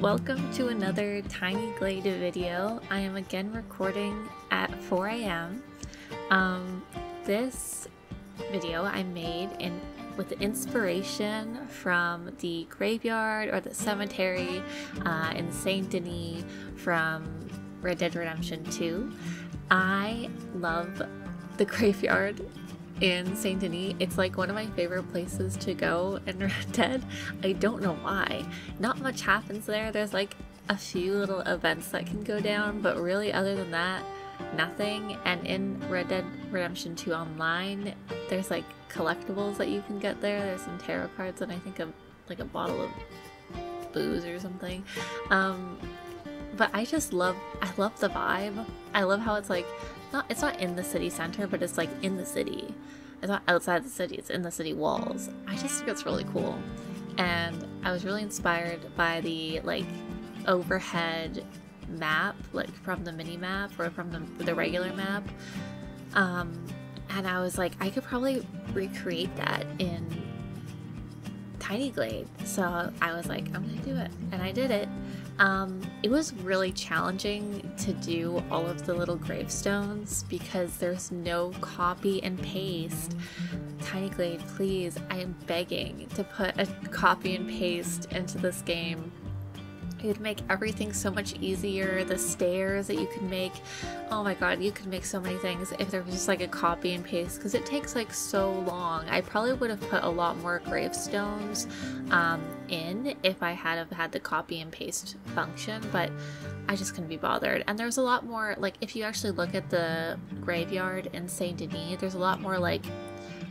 Welcome to another Tiny Glade video. I am again recording at 4 a.m. Um, this video I made in with inspiration from the graveyard or the cemetery uh, in Saint Denis from Red Dead Redemption 2. I love the graveyard in Saint Denis. It's like one of my favorite places to go in Red Dead. I don't know why. Not much happens there. There's like a few little events that can go down, but really, other than that, nothing. And in Red Dead Redemption 2 Online, there's like collectibles that you can get there. There's some tarot cards and I think a like a bottle of booze or something. Um, but I just love I love the vibe. I love how it's like not it's not in the city center, but it's like in the city. It's not outside the city, it's in the city walls. I just think it's really cool. And I was really inspired by the like overhead map, like from the mini map or from the, the regular map. Um, and I was like, I could probably recreate that in Tiny Glade. So I was like, I'm gonna do it. And I did it. Um, it was really challenging to do all of the little gravestones because there's no copy and paste. Tiny Glade, please, I am begging to put a copy and paste into this game it would make everything so much easier. The stairs that you could make. Oh my god, you could make so many things if there was just like a copy and paste because it takes like so long. I probably would have put a lot more gravestones um, in if I had have had the copy and paste function, but I just couldn't be bothered. And there's a lot more, like if you actually look at the graveyard in Saint Denis, there's a lot more like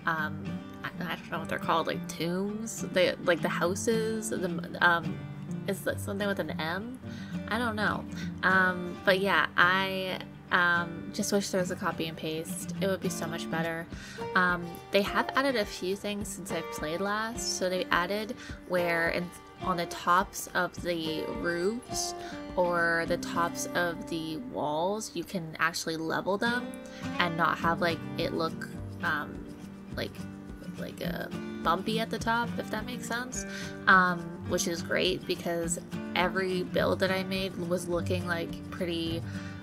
um, I don't know what they're called, like tombs, they like the houses, the um is that something with an M? I don't know. Um, but yeah, I um, just wish there was a copy and paste. It would be so much better. Um, they have added a few things since I played last. So they added where in, on the tops of the roofs or the tops of the walls, you can actually level them and not have like it look um, like like a bumpy at the top, if that makes sense. Um, which is great because every build that I made was looking like pretty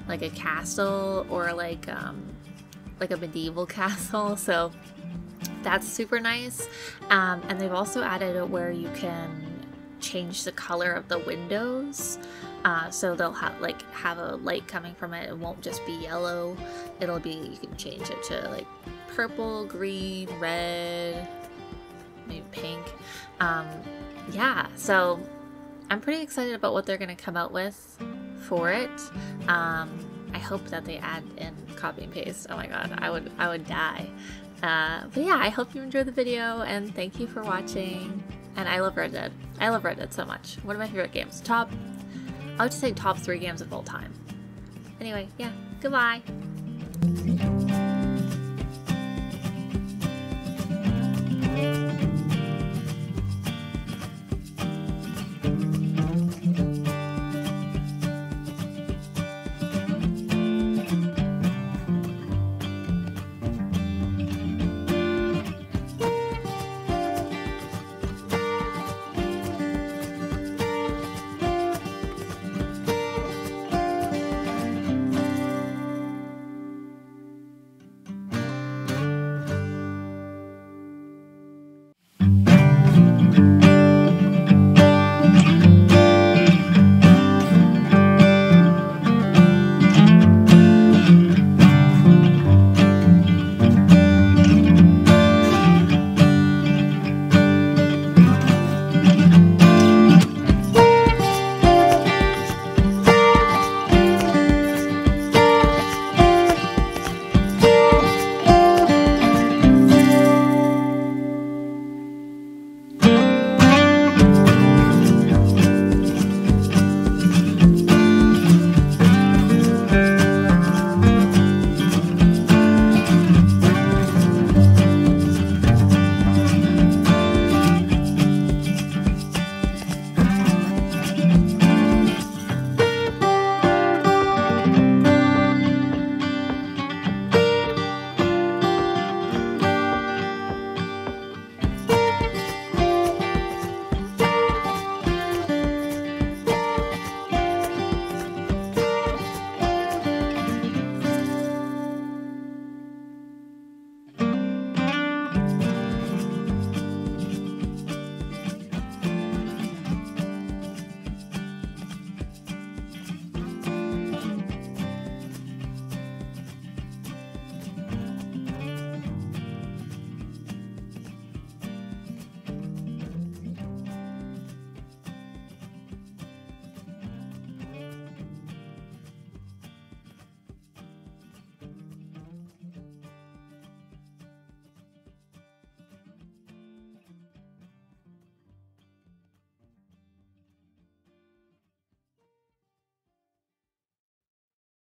like a castle or like um, like a medieval castle. So that's super nice. Um, and they've also added it where you can change the color of the windows. Uh, so they'll have like have a light coming from it. It won't just be yellow. It'll be you can change it to like purple, green, red, maybe pink. Um, yeah, so I'm pretty excited about what they're going to come out with for it. Um, I hope that they add in copy and paste. Oh my god, I would I would die. Uh, but yeah, I hope you enjoyed the video and thank you for watching. And I love Red Dead. I love Red Dead so much. One of my favorite games. Top, I would say top three games of all time. Anyway, yeah, goodbye.